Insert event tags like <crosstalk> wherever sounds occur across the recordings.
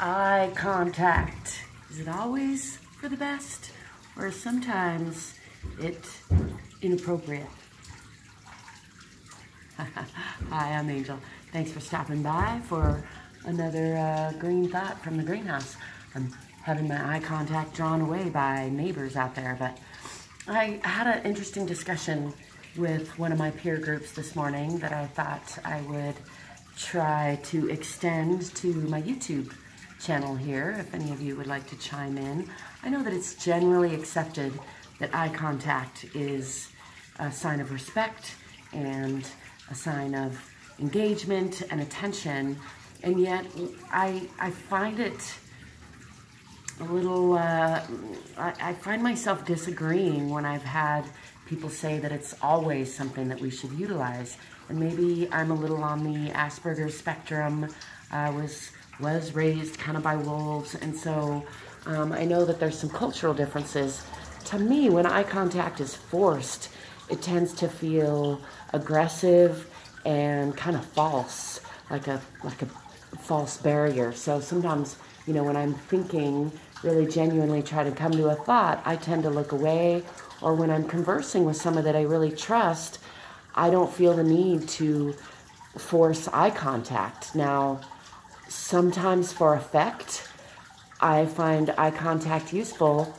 eye contact. Is it always for the best or sometimes it inappropriate? <laughs> Hi, I'm Angel. Thanks for stopping by for another uh, green thought from the greenhouse. I'm having my eye contact drawn away by neighbors out there, but I had an interesting discussion with one of my peer groups this morning that I thought I would try to extend to my YouTube channel here, if any of you would like to chime in. I know that it's generally accepted that eye contact is a sign of respect and a sign of engagement and attention, and yet I, I find it a little, uh, I, I find myself disagreeing when I've had people say that it's always something that we should utilize. And maybe I'm a little on the Asperger's spectrum. I was was raised kind of by wolves, and so um, I know that there's some cultural differences. To me, when eye contact is forced, it tends to feel aggressive and kind of false, like a like a false barrier. So sometimes, you know, when I'm thinking, really genuinely try to come to a thought, I tend to look away. Or when I'm conversing with someone that I really trust, I don't feel the need to force eye contact. Now, sometimes for effect, I find eye contact useful.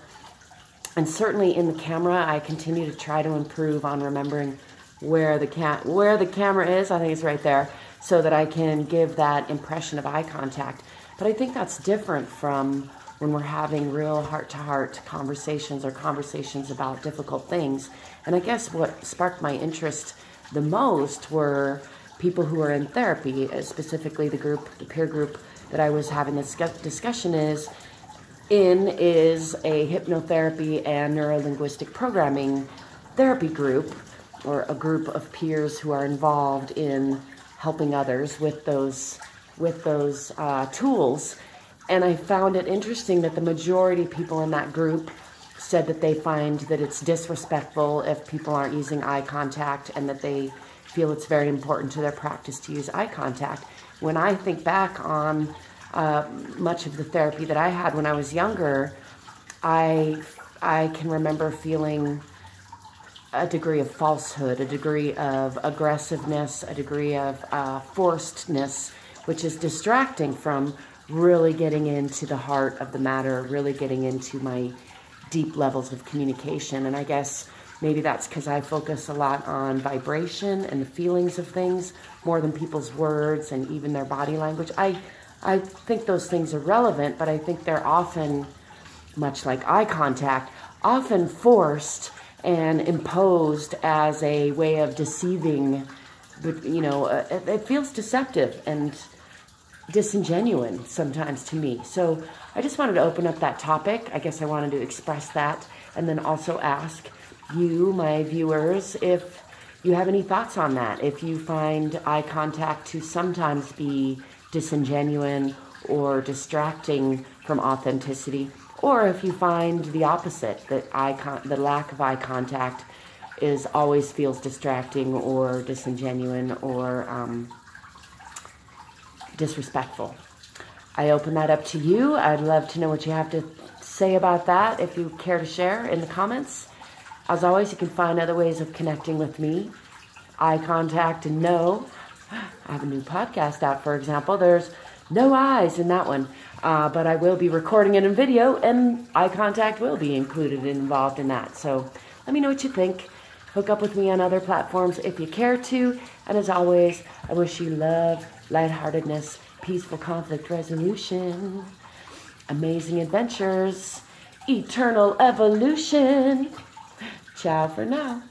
And certainly in the camera, I continue to try to improve on remembering where the where the camera is. I think it's right there, so that I can give that impression of eye contact. But I think that's different from when we're having real heart to heart conversations or conversations about difficult things. And I guess what sparked my interest the most were people who are in therapy, uh, specifically the group, the peer group that I was having this discussion is in is a hypnotherapy and neurolinguistic programming therapy group or a group of peers who are involved in helping others with those with those uh, tools. And I found it interesting that the majority of people in that group said that they find that it's disrespectful if people aren't using eye contact and that they feel it's very important to their practice to use eye contact. When I think back on uh, much of the therapy that I had when I was younger, I, I can remember feeling a degree of falsehood, a degree of aggressiveness, a degree of uh, forcedness, which is distracting from really getting into the heart of the matter, really getting into my deep levels of communication. And I guess maybe that's because I focus a lot on vibration and the feelings of things more than people's words and even their body language. I, I think those things are relevant, but I think they're often, much like eye contact, often forced and imposed as a way of deceiving. But, you know, uh, it, it feels deceptive and disingenuous sometimes to me. So I just wanted to open up that topic. I guess I wanted to express that and then also ask you, my viewers, if you have any thoughts on that. If you find eye contact to sometimes be disingenuous or distracting from authenticity, or if you find the opposite, that eye con- the lack of eye contact is always feels distracting or disingenuous or um, disrespectful. I open that up to you. I'd love to know what you have to say about that if you care to share in the comments. As always, you can find other ways of connecting with me. Eye contact and no. I have a new podcast out, for example. There's no eyes in that one, uh, but I will be recording it in video, and eye contact will be included and involved in that. So let me know what you think. Hook up with me on other platforms if you care to. And as always, I wish you love, lightheartedness, peaceful conflict resolution, amazing adventures, eternal evolution. Ciao for now.